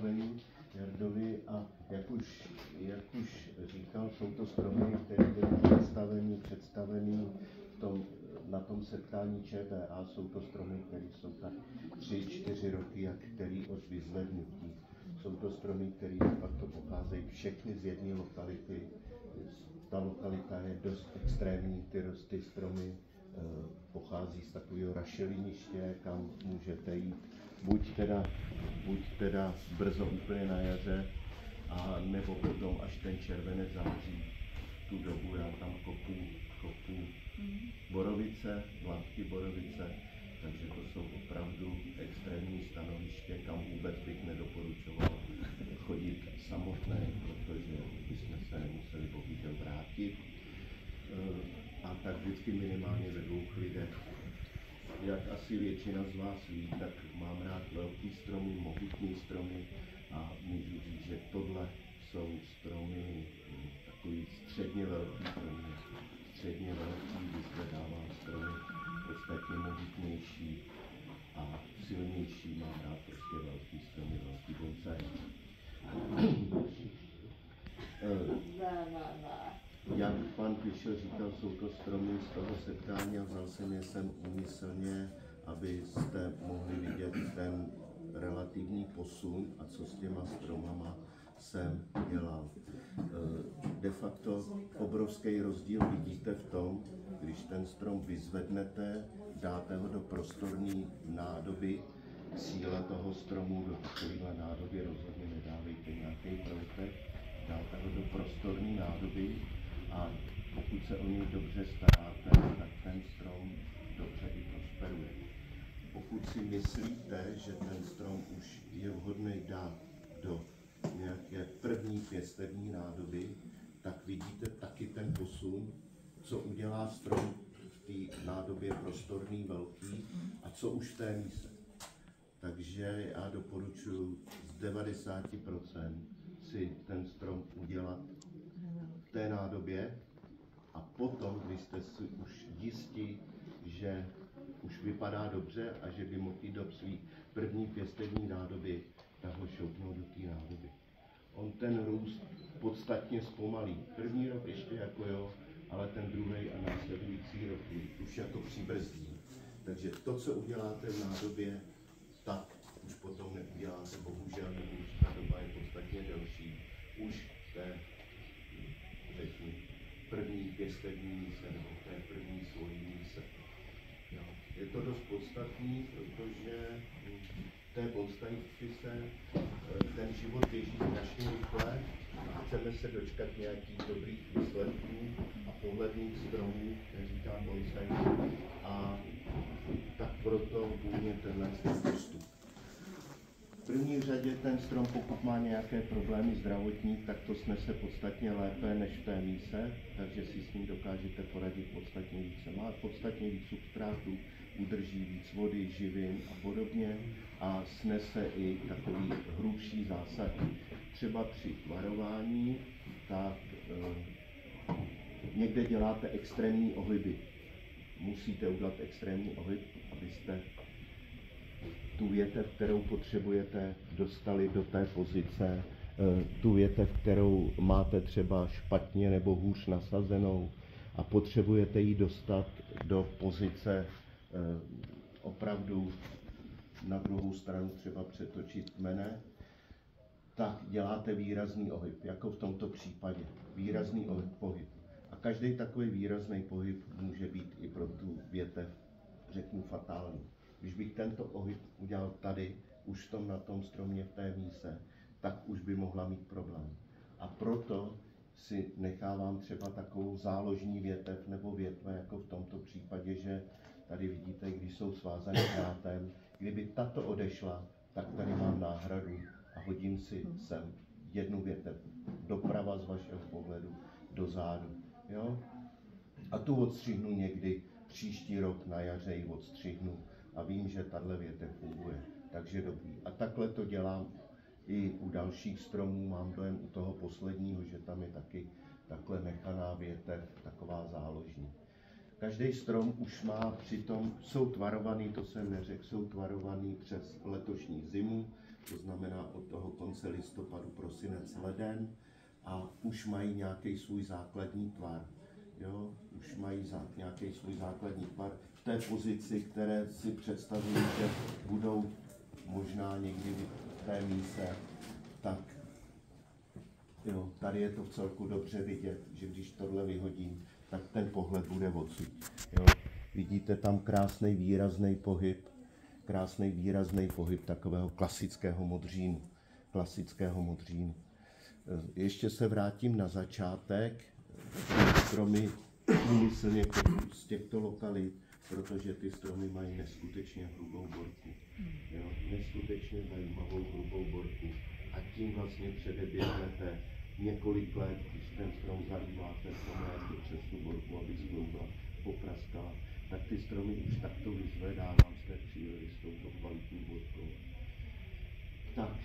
představení Jardovi a jak už, jak už říkal, jsou to stromy, které byly představeny, představeny v tom, na tom setkání ČTA. Jsou to stromy, které jsou tak tři, čtyři roky, jak který od vyzvednutí. Jsou to stromy, které to pocházejí všechny z jedné lokality. Ta lokalita je dost extrémní, ty, ty stromy pochází z takového rašeliniště, kam můžete jít buď teda, buď teda brzo úplně na jaře, a nebo potom, až ten červenec září, tu dobu já tam kopu, kopu borovice, vládky borovice, takže to jsou opravdu extrémní stanoviště, kam vůbec bych nedoporučoval chodit samotné, protože bychom se nemuseli bohužel vrátit. Eh, a tak vždycky minimálně ve dvou lidech. Jak asi většina z vás ví, tak mám rád velký stromy, mohutní stromy a můžu říct, že tohle jsou stromy hm, takový středně velký stromy, středně velký, vyzvedávám stromy, podstatně mohutnější a silnější, mám rád prostě velký stromy, velký bonsai. Jak pan Píšel říkal, jsou to stromy z toho setkání a vzal jsem je sem úmyslně, abyste mohli vidět ten relativní posun a co s těma stromama jsem dělal. Eh, de facto obrovský rozdíl vidíte v tom, když ten strom vyzvednete, dáte ho do prostorní nádoby, síla toho stromu do takovéhle nádoby rozhodně nedávejte nějaký protek, dáte ho do prostorní nádoby a pokud se o něj dobře staráte, tak ten strom dobře i prosperuje. Pokud si myslíte, že ten strom už je vhodný dát do nějaké první pěstební nádoby, tak vidíte taky ten posun, co udělá strom v té nádobě prostorný, velký a co už v té míse. Takže já doporučuji z 90% si ten strom udělat té nádobě a potom, když jste si už jistí, že už vypadá dobře a že by mohl jít do své první pěstební nádoby, tak ho šoupnout do té nádoby. On ten růst podstatně zpomalí. První rok ještě jako jo, ale ten druhý a následující rok už jako přibrzdí. Takže to, co uděláte v nádobě, tak už potom neuděláte, bohužel, už ta doba je podstatně delší. Už té, první pěstební míse nebo té první svojí míse. Jo. Je to dost podstatný, protože té se ten život běží strašně rychle a chceme se dočkat nějakých dobrých výsledků a pohledných stromů, jak říká bonsai. A tak proto vůně tenhle první řadě ten strom, pokud má nějaké problémy zdravotní, tak to snese podstatně lépe než v té míse, takže si s ním dokážete poradit podstatně více. Má podstatně víc substrátů, udrží víc vody, živin a podobně a snese i takový hrubší zásah. Třeba při varování, tak e, někde děláte extrémní ohyby. Musíte udělat extrémní ohyb, abyste tu větev, kterou potřebujete, dostali do té pozice, eh, tu větev, kterou máte třeba špatně nebo hůř nasazenou a potřebujete ji dostat do pozice eh, opravdu na druhou stranu třeba přetočit mene, tak děláte výrazný ohyb, jako v tomto případě. Výrazný ohyb, pohyb. A každý takový výrazný pohyb může být i pro tu větev, řeknu, fatální. Když bych tento ohyb udělal tady, už tom na tom stromě v té míse, tak už by mohla mít problém. A proto si nechávám třeba takovou záložní větev nebo větve, jako v tomto případě, že tady vidíte, když jsou svázané drátem, kdyby tato odešla, tak tady mám náhradu a hodím si sem jednu větev doprava z vašeho pohledu do zádu. Jo? A tu odstřihnu někdy příští rok na jaře ji odstřihnu a vím, že tahle větev funguje. Takže dobrý. A takhle to dělám i u dalších stromů. Mám dojem u toho posledního, že tam je taky takhle nechaná větev, taková záložní. Každý strom už má přitom, jsou tvarovaný, to jsem neřekl, jsou tvarovaný přes letošní zimu, to znamená od toho konce listopadu, prosinec, leden a už mají nějaký svůj základní tvar. Jo, už mají za, nějaký svůj základní tvar v té pozici, které si představují, že budou možná někdy v té míse, tak jo, tady je to v celku dobře vidět, že když tohle vyhodím, tak ten pohled bude odsud. Jo. Vidíte tam krásný výrazný pohyb, krásný výrazný pohyb takového klasického modřínu. Klasického modřínu. Ještě se vrátím na začátek. Stromy úmyslně z těchto lokalit, protože ty stromy mají neskutečně hrubou borku. Jo? Neskutečně zajímavou hrubou borku. A tím vlastně předeběhnete několik let, když ten strom zalíváte to přes tu borku, aby skloubla, popraskala, tak ty stromy už takto vyzvedávám z té přírody s touto kvalitní borkou. Tak,